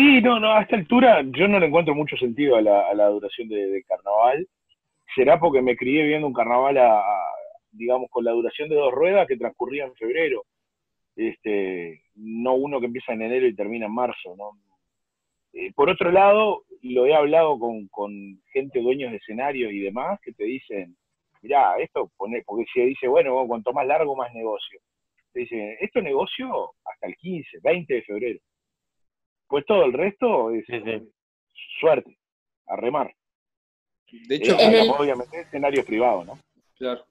Sí, no, no, a esta altura yo no le encuentro mucho sentido a la, a la duración de, carnaval. Será porque me crié viendo un carnaval a, digamos, con la duración de dos ruedas que transcurría en febrero. Este, no uno que empieza en enero y termina en marzo, ¿no? Eh, por otro lado, lo he hablado con, con gente dueños de escenarios y demás que te dicen, mirá, esto pone, porque se dice, bueno, cuanto más largo, más negocio. Te dicen, esto negocio hasta el 15, 20 de febrero. Pues todo el resto es suerte, a remar. De hecho, obviamente, escenario privado, ¿no? Claro.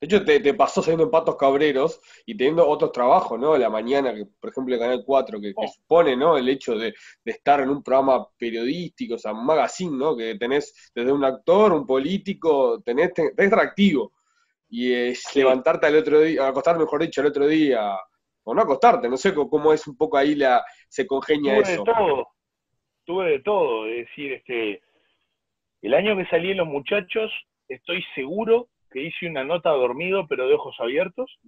De hecho, te, pasó saliendo en Patos Cabreros y teniendo otros trabajos, ¿no? La mañana, que por ejemplo el Canal 4, que, oh. supone, ¿no? El hecho de, estar en un programa periodístico, o sea, un magazine, ¿no? Que tenés desde un actor, un político, tenés, tenés activo. Y es levantarte al otro día, acostarte, mejor dicho, al otro día, o no acostarte, no sé cómo es un poco ahí la, se congenia Tuve eso. de todo, tuve de todo, es decir, este, el año que salí en Los Muchachos, estoy seguro que hice una nota dormido, pero de ojos abiertos.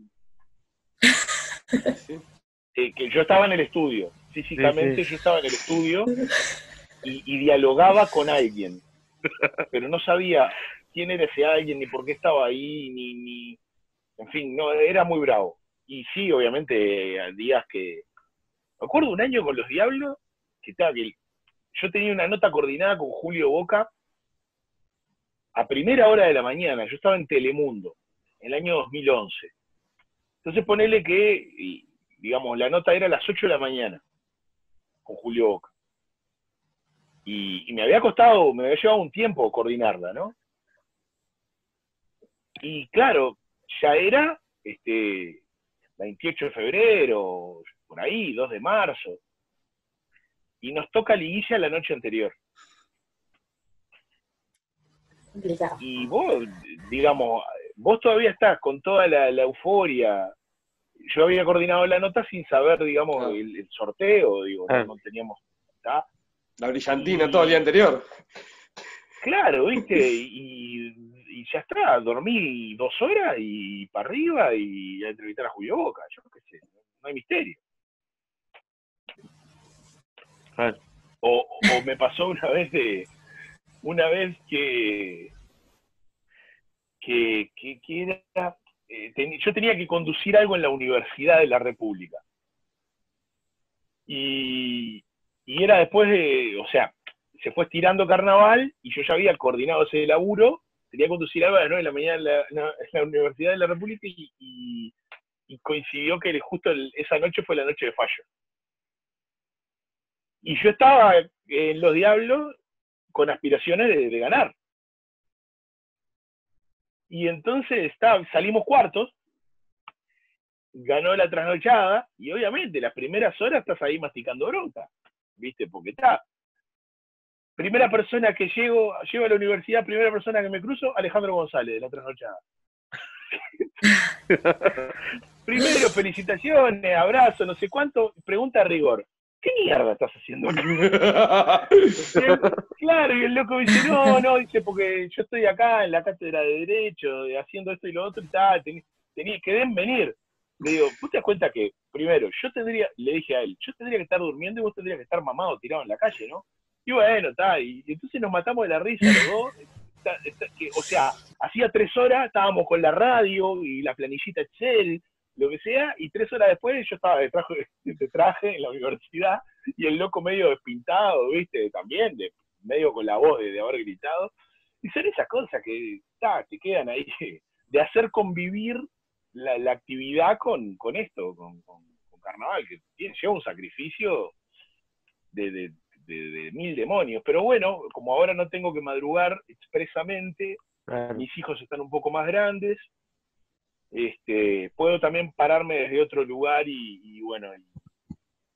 Eh, que yo estaba en el estudio, físicamente yo estaba en el estudio y, dialogaba con alguien, pero no sabía quién era ese alguien, ni por qué estaba ahí, ni, ni, en fin, no, era muy bravo y sí, obviamente, días que... Me acuerdo un año con los Diablos, que, estaba, que yo tenía una nota coordinada con Julio Boca a primera hora de la mañana, yo estaba en Telemundo, en el año 2011. Entonces ponele que, digamos, la nota era a las 8 de la mañana, con Julio Boca. Y, y, me había costado, me había llevado un tiempo coordinarla, ¿no? Y claro, ya era este, 28 de febrero, por ahí, 2 de marzo. Y nos toca liguilla la noche anterior. Y vos, digamos, vos todavía estás con toda la, euforia. Yo había coordinado la nota sin saber, digamos, el, sorteo, digo, no, teníamos... La brillantina todo el día anterior. Claro, viste, y y ya está, dormí dos horas y para arriba y a entrevistar a Julio Boca, yo qué sé, no hay misterio. O, me pasó una vez de, una vez que, que, que, era, eh, yo tenía que conducir algo en la Universidad de la República. Y, y era después de, o sea, se fue estirando carnaval y yo ya había coordinado ese laburo tenía que conducir a las 9 de la mañana en la, Universidad de la República y, coincidió que justo esa noche fue la noche de fallo. Y yo estaba en Los Diablos con aspiraciones de, ganar. Y entonces salimos cuartos, ganó la trasnochada, y obviamente las primeras horas estás ahí masticando bronca, ¿viste? Porque está, Primera persona que llego, llego a la universidad, primera persona que me cruzo, Alejandro González, de la trasnochada. Primero, felicitaciones, abrazo, no sé cuánto. Pregunta a rigor. ¿Qué mierda estás haciendo claro, y el loco dice, no, no, dice, porque yo estoy acá en la cátedra de Derecho, haciendo esto y lo otro y tal, tenía, que den venir. Le digo, ¿tú te das cuenta que, primero, yo tendría, le dije a él, yo tendría que estar durmiendo y vos tendrías que estar mamado tirado en la calle, ¿no? Y bueno, está, y, entonces nos matamos de la risa los dos. o sea, hacía tres horas estábamos con la radio y la planillita Excel, lo que sea, y tres horas después yo estaba de traje, de traje en la universidad y el loco medio despintado, ¿viste? También, de, medio con la voz de, haber gritado. Y son esas cosas que ta, te quedan ahí, de hacer convivir la, actividad con, esto, con, carnaval, que tiene, lleva un sacrificio de, de, mil demonios. Pero bueno, como ahora no tengo que madrugar expresamente, mis hijos están un poco más grandes, este, puedo también pararme desde otro lugar y, bueno,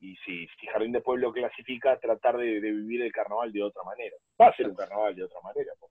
y, si, Jardín de Pueblo clasifica, tratar de, vivir el carnaval de otra manera. Va a ser un carnaval de otra manera. Pues.